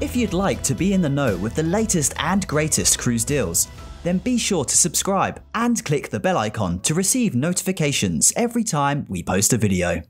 If you'd like to be in the know with the latest and greatest cruise deals, then be sure to subscribe and click the bell icon to receive notifications every time we post a video.